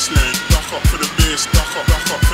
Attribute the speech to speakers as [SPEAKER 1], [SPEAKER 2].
[SPEAKER 1] Lock up for the biz, Lock up, lock up.